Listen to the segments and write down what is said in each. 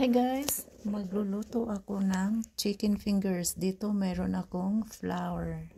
Hi guys, magluluto ako ng chicken fingers. Dito mayroon akong flour.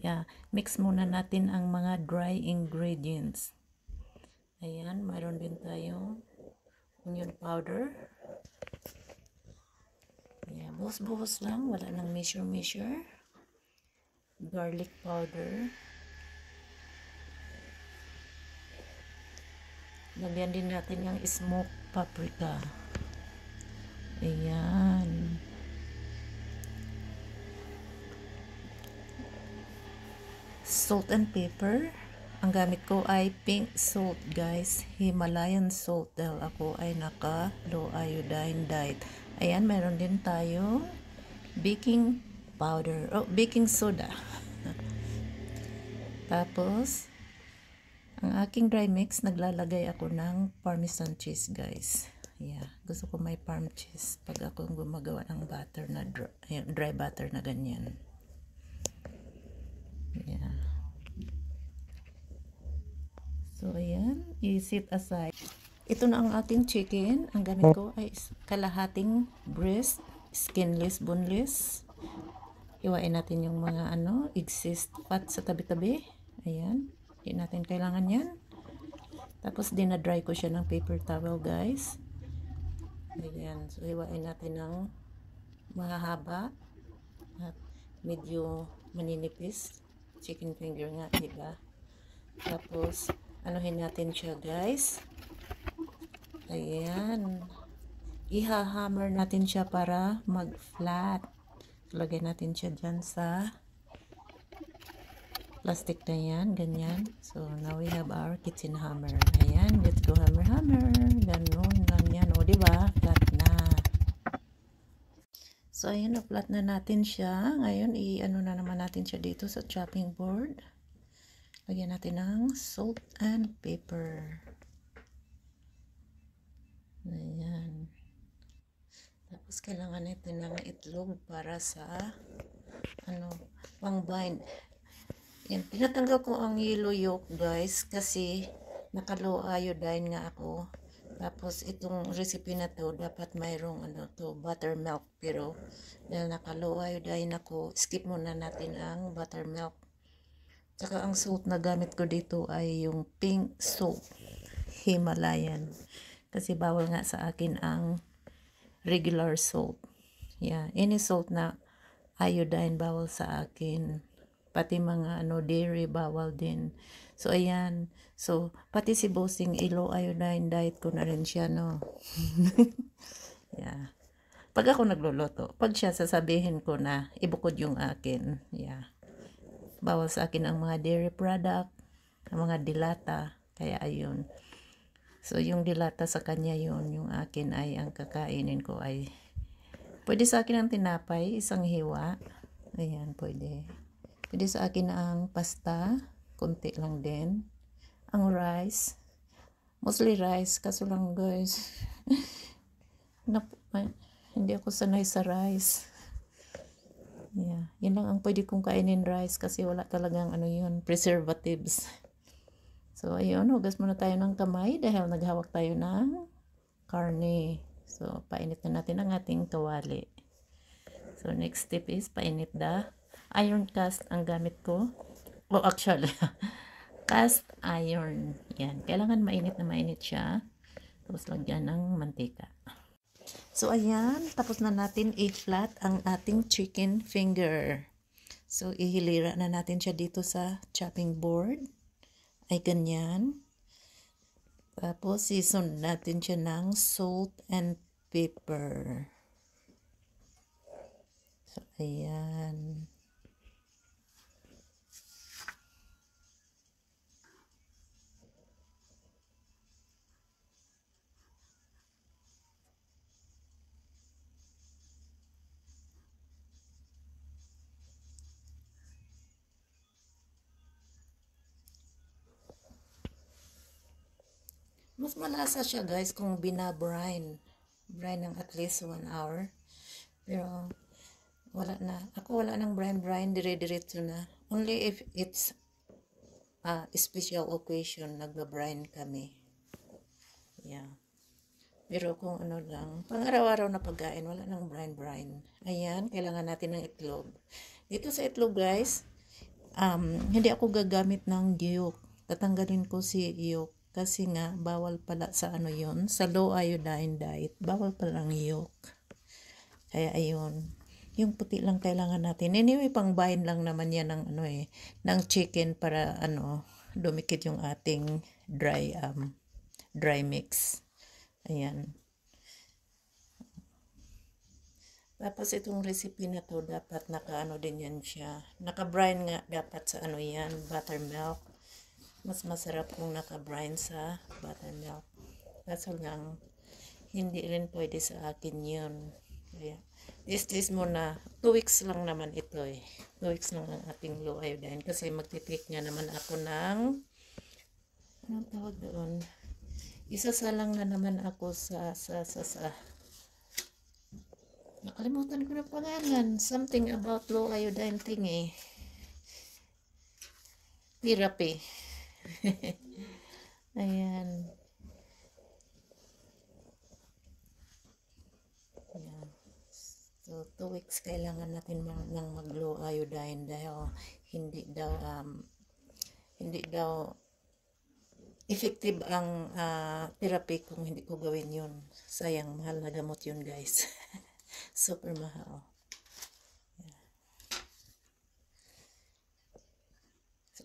Yeah, mix muna natin ang mga dry ingredients. Ayan, mayroon din tayo onion powder. Yeah, buhos-buhos lang, wala nang measure-measure. Garlic powder. Lagyan din natin yung smoked paprika. Ayan. Salt and pepper. Ang gamit ko ay pink salt, guys. Himalayan salt dahil ako ay naka low iodine diet. Ayan, meron din tayo baking powder. Oh, baking soda. Tapos, ang aking dry mix, naglalagay ako ng parmesan cheese, guys. Yeah, gusto ko may parm cheese pag ako gumagawa ng butter na dry, dry butter na ganyan. Yeah. So, ayan. I-sit aside. Ito na ang ating chicken. Ang gamit ko ay kalahating breast, skinless, boneless. Iwain natin yung mga ano, exist fat sa tabi-tabi. Ayan. Hindi natin kailangan yan. Tapos, dinadry ko siya ng paper towel, guys. Ayan. So, iwain natin ng mahahaba at medyo maninipis. Chicken finger nga, diba? Tapos, anuhin natin siya, guys. Ayan. Iha-hammer natin siya para mag-flat. Lagay natin siya dyan sa plastic na yan, ganyan. So, now we have our kitchen hammer. Ayan, let's go hammer, hammer. Ganun lang yan. O, diba? So, ayan, na-flat na natin siya. Ngayon, i-ano na naman natin siya dito sa chopping board. Lagyan natin ng salt and pepper. Ayan. Tapos, kailangan natin ng itlog para sa ano, pang bind. Yan, pinatanggal ko ang yellow yolk guys kasi nakalow iodine nga ako. Tapos itong recipe na to dapat mayroong ano to buttermilk pero dahil nakalow iodine ako, skip muna natin ang buttermilk. Tsaka ang salt na gamit ko dito ay yung pink salt Himalayan. Kasi bawal nga sa akin ang regular salt. Yeah, any salt na iodine bawal sa akin pati mga ano dairy bawal din. So ayan. So pati si Bossing ilo iodine diet ko na rin siya no. yeah. Pag ako nagluluto, pag siya sasabihin ko na ibukod yung akin. Yeah. Bawal sa akin ang mga dairy product, ang mga dilata. Kaya ayun. So yung dilata sa kanya yun, yung akin ay ang kakainin ko ay pwede sa akin ang tinapay, isang hiwa. Ayan, pwede. Pwede sa akin ang pasta, konti lang din. Ang rice, mostly rice, kaso lang guys, na, hindi ako sanay sa rice. Yeah, yan lang ang pwede kong kainin rice kasi wala talagang ano yun, preservatives. So, ayun, hugas muna tayo ng kamay dahil naghawak tayo ng karne. So, painit na natin ang ating kawali. So, next step is painit the iron cast ang gamit ko. Oh, actually, cast iron. Yan. Kailangan mainit na mainit siya. Tapos lagyan ng mantika. So, ayan. Tapos na natin i-flat ang ating chicken finger. So, ihilira na natin siya dito sa chopping board. Ay, ganyan. Tapos, season natin siya ng salt and pepper. So, ayan. Mas malasa siya guys kung binabrine. Brine ng at least 1 hour. Pero wala na. Ako wala nang brine brine. Dire-diretso na. Only if it's uh, special occasion nagba-brine kami. Yeah. Pero kung ano lang, pang araw-araw na pagkain, wala nang brine-brine. Ayan, kailangan natin ng itlog. Dito sa itlog guys, um, hindi ako gagamit ng yolk. Tatanggalin ko si yolk kasi nga bawal pala sa ano yon sa low iodine diet, bawal pala ang yolk. Kaya ayun, yung puti lang kailangan natin. Anyway, pang bahin lang naman yan ng ano eh, ng chicken para ano, dumikit yung ating dry um dry mix. Ayan. Tapos itong recipe na to dapat naka-ano din yan siya. Naka-brine nga dapat sa ano yan, buttermilk. Mas masarap kung naka-brine sa buttermilk. Kaso lang, hindi rin pwede sa akin yun. Kaya, this this muna, 2 weeks lang naman ito eh. 2 weeks lang ang ating low iodine. Kasi magtitake nga naman ako ng, anong tawag doon? Isasalang na naman ako sa, sa, sa, sa, nakalimutan ko na pangalan. Something about low iodine thing eh. Therapy. Ayan. Ayan. So, two weeks kailangan natin mag, ng mag-low iodine dahil hindi daw um, hindi daw effective ang uh, therapy kung hindi ko gawin yun. Sayang, mahal na gamot yun guys. Super mahal.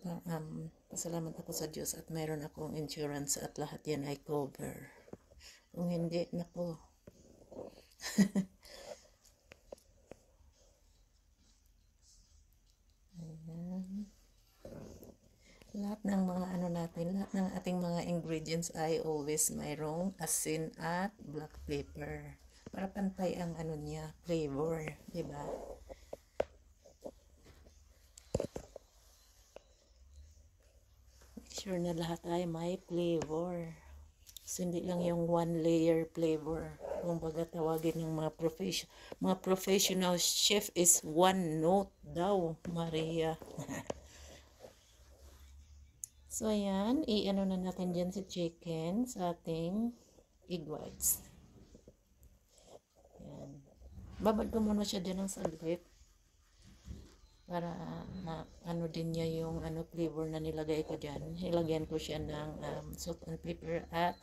So, um, pasalamat ako sa Diyos at mayroon akong insurance at lahat yan ay cover. Kung hindi, nako. Ayan lahat ng mga ano natin, lahat ng ating mga ingredients ay always mayroong asin at black pepper. Para pantay ang ano niya, flavor, di ba? Sure na lahat ay may flavor. So, hindi lang yung one layer flavor. Kung baga tawagin ng mga profession, mga professional chef is one note daw, Maria. So, ayan. I-ano na natin dyan si chicken sa ating egg whites. Ayan. Babad ko muna siya dyan ng saglit. Para ma ano din niya yung ano flavor na nilagay ko dyan. Ilagyan ko siya ng um, salt and pepper at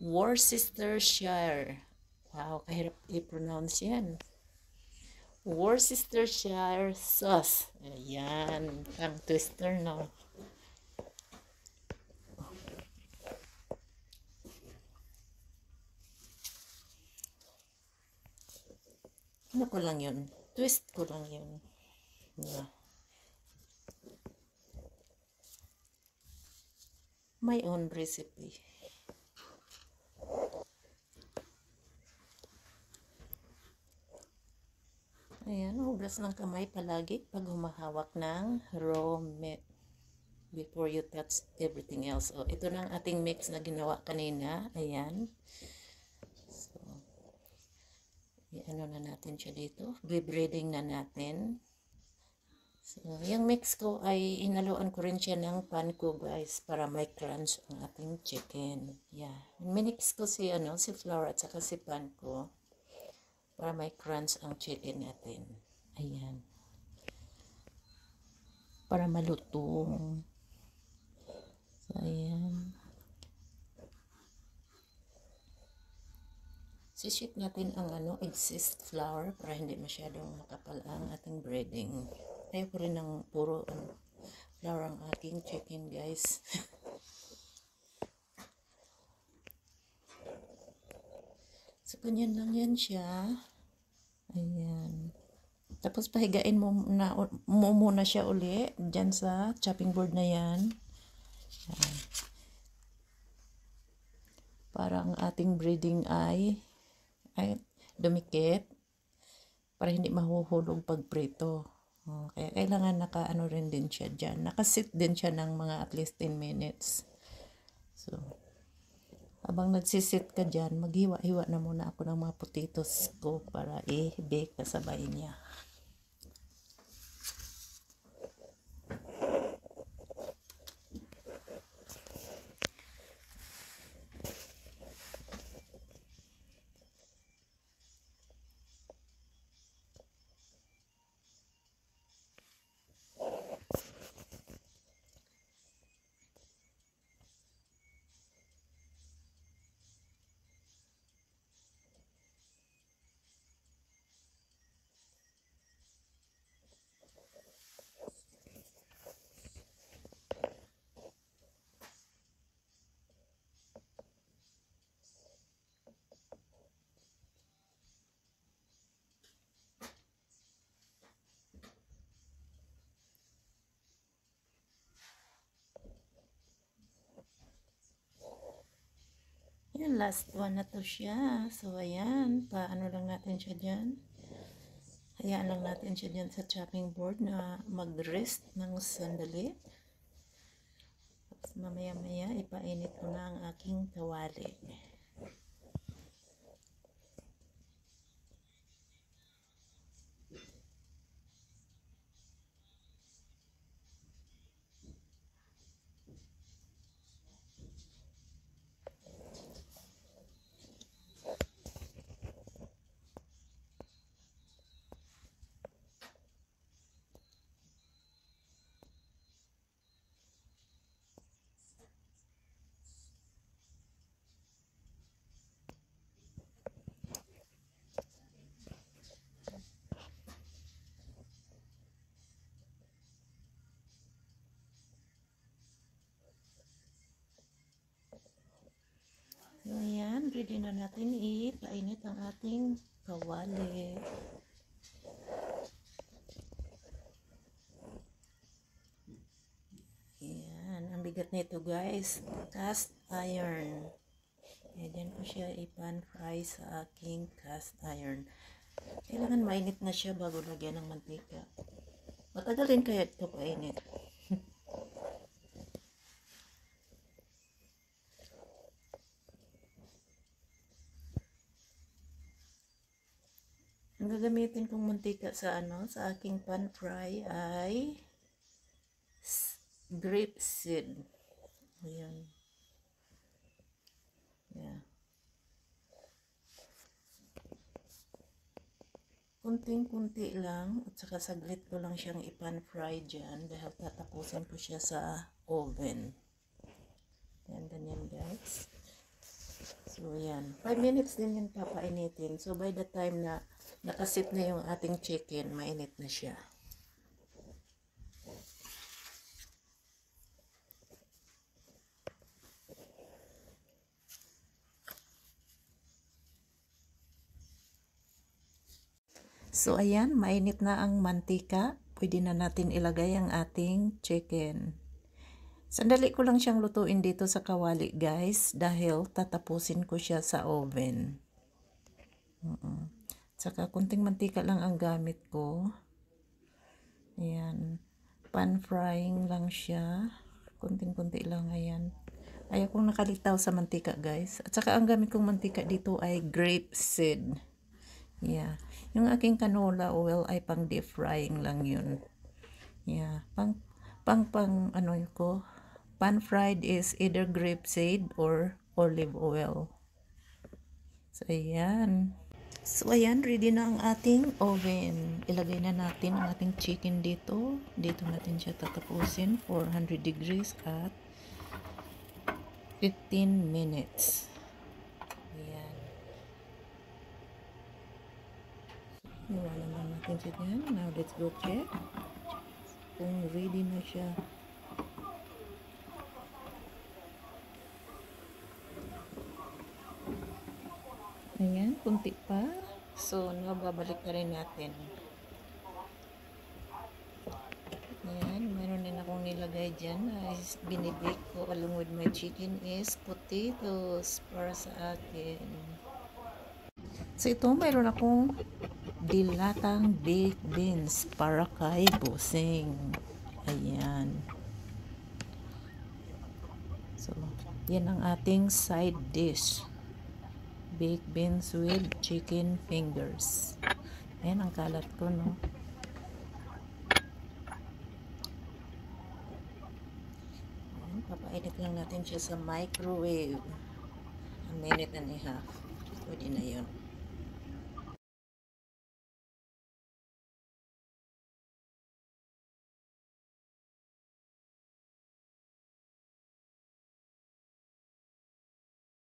Worcestershire. Wow, kahirap i-pronounce yan. Worcestershire sauce. Ayan. Pang twister, no? ano ko lang yun, twist ko lang yun. Yeah. My own recipe. Ayan, hugas ng kamay palagi pag humahawak ng raw meat before you touch everything else. O, ito na ang ating mix na ginawa kanina. Ayan. i-ano na natin siya dito. Be-breading na natin. So, yung mix ko ay inaluan ko rin siya ng pan ko guys para may crunch ang ating chicken. Yeah. Minix ko si ano, si flour at saka si pan ko para may crunch ang chicken natin. Ayan. Para malutong. So, ayan. Sishoot natin ang ano, exist flour para hindi masyadong makapal ang ating breading. Tayo ko rin ng puro ano, flour ang aking chicken guys. so, ganyan lang yan siya. Ayan. Tapos pahigain mo na mo muna siya uli diyan sa chopping board na yan. Ayan. Para ang ating breading ay ay dumikit para hindi mahuhulog pag prito. Oh, kaya kailangan naka ano rin din siya diyan. Nakasit din siya ng mga at least 10 minutes. So, habang nagsisit ka diyan, maghiwa-hiwa na muna ako ng mga potatoes ko para i-bake kasabay niya. Last one na to siya. So, ayan, paano lang natin siya dyan. Hayaan lang natin siya dyan sa chopping board na mag-rest ng sandali. Tapos mamaya-maya, ipainit ko na ang aking kawali. So, ready na natin ipainit ang ating kawali. Ayan, ang bigat nito guys, cast iron. Ayan ko siya ipan fry sa aking cast iron. Kailangan mainit na siya bago lagyan ng mantika. Matagalin kaya ito painit. Ang gagamitin kong mantika sa ano, sa aking pan fry ay grape seed. Ayan. Yeah. Kunting-kunti lang at saka saglit ko lang siyang ipan fry dyan dahil tatapusin ko siya sa oven. Yan, ganyan guys. So, yan. 5 minutes din yan papainitin. So, by the time na nakasit na yung ating chicken, mainit na siya. So, ayan, mainit na ang mantika. Pwede na natin ilagay ang ating chicken. Sandali ko lang siyang lutuin dito sa kawali, guys, dahil tatapusin ko siya sa oven. Uh Saka, kunting mantika lang ang gamit ko. Ayan. Pan frying lang siya. Kunting-kunti lang, ayan. Ayaw kong nakalitaw sa mantika, guys. At saka, ang gamit kong mantika dito ay grape seed. Yeah. Yung aking canola oil ay pang deep frying lang yun. Yeah. Pang, pang, pang, ano ko, pan fried is either grape seed or olive oil. So, ayan. So, ayan, ready na ang ating oven. Ilagay na natin ang ating chicken dito. Dito natin siya tatapusin. 400 degrees at 15 minutes. Ayan. Niwalan lang natin siya dyan. Now, let's go check kung ready na siya. Ayan, kunti pa. So, nababalik na rin natin. Ayan, meron din akong nilagay dyan. Binibake ko along with my chicken is potatoes para sa akin. So, ito, mayroon akong dilatang baked beans para kay busing. Ayan. So, yan ang ating side dish baked beans with chicken fingers. Ayan ang kalat ko, no? Ayan, papainit lang natin siya sa microwave. A minute and a half. Pwede na yun.